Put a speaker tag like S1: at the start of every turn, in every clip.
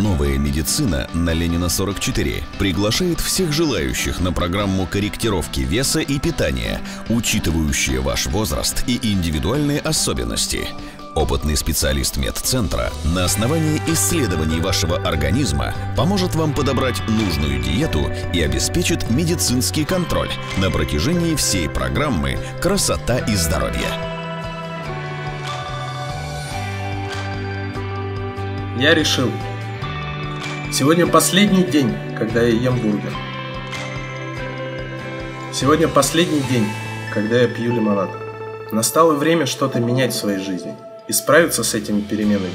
S1: Новая медицина на Ленина 44 приглашает всех желающих на программу корректировки веса и питания, учитывающие ваш возраст и индивидуальные особенности. Опытный специалист медцентра на основании исследований вашего организма поможет вам подобрать нужную диету и обеспечит медицинский контроль на протяжении всей программы «Красота и здоровье».
S2: Я решил. Сегодня последний день, когда я ем бургер. Сегодня последний день, когда я пью лимонад. Настало время что-то менять в своей жизни. И справиться с этими переменами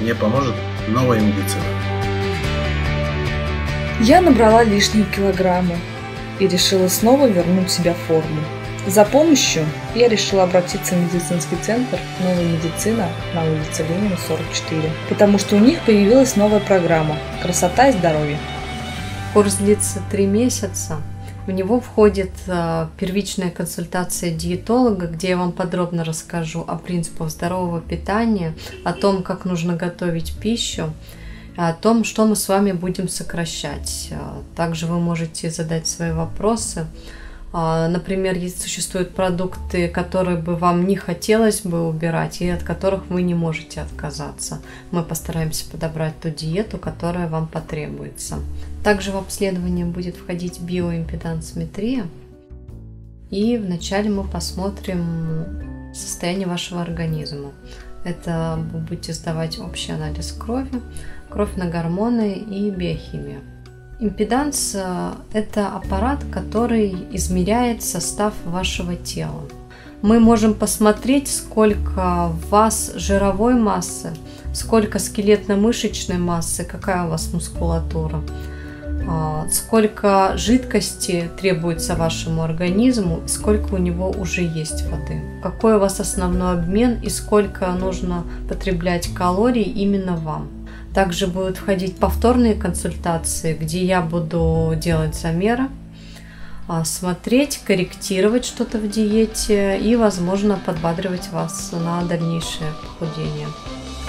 S2: мне поможет новая медицина.
S3: Я набрала лишние килограммы и решила снова вернуть себя в форму. За помощью я решила обратиться в медицинский центр «Новая медицина» на улице Ленина, 44, потому что у них появилась новая программа «Красота и здоровье».
S4: Курс длится три месяца. В него входит э, первичная консультация диетолога, где я вам подробно расскажу о принципах здорового питания, о том, как нужно готовить пищу, о том, что мы с вами будем сокращать. Э, также вы можете задать свои вопросы например, есть существуют продукты, которые бы вам не хотелось бы убирать и от которых вы не можете отказаться. Мы постараемся подобрать ту диету, которая вам потребуется. Также в обследование будет входить биоимпедансометрия. И вначале мы посмотрим состояние вашего организма. Это вы будете сдавать общий анализ крови, кровь на гормоны и биохимию. Импеданс э, – это аппарат, который измеряет состав вашего тела. Мы можем посмотреть, сколько в вас жировой массы, сколько скелетно-мышечной массы, какая у вас мускулатура, а, сколько жидкости требуется вашему организму, сколько у него уже есть воды, какой у вас основной обмен и сколько нужно потреблять калорий именно вам. Также будут входить повторные консультации, где я буду делать замеры, а, смотреть, корректировать что-то в диете и, возможно, подбадривать вас на дальнейшее похудение.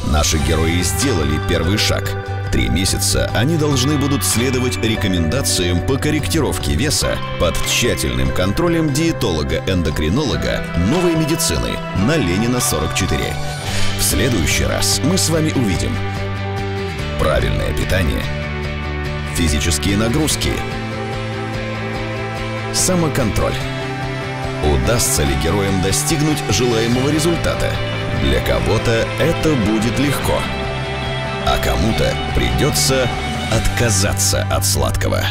S1: Наши герои сделали первый шаг. Три месяца они должны будут следовать рекомендациям по корректировке веса под тщательным контролем диетолога-эндокринолога новой медицины на Ленина 44. В следующий раз мы с вами увидим – правильное питание, физические нагрузки, самоконтроль. Удастся ли героям достигнуть желаемого результата? Для кого-то это будет легко, а кому-то придется отказаться от сладкого.